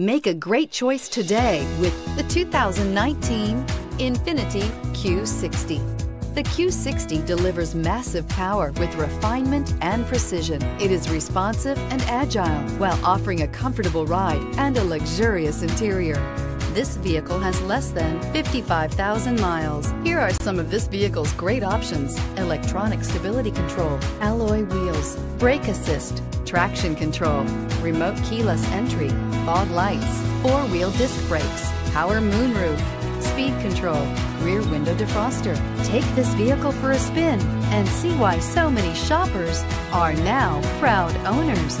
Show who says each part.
Speaker 1: Make a great choice today with the 2019 Infiniti Q60. The Q60 delivers massive power with refinement and precision. It is responsive and agile while offering a comfortable ride and a luxurious interior. This vehicle has less than 55,000 miles. Here are some of this vehicle's great options. Electronic stability control, alloy wheels, brake assist, traction control, remote keyless entry, fog lights, four-wheel disc brakes, power moonroof, speed control, rear window defroster. Take this vehicle for a spin and see why so many shoppers are now proud owners.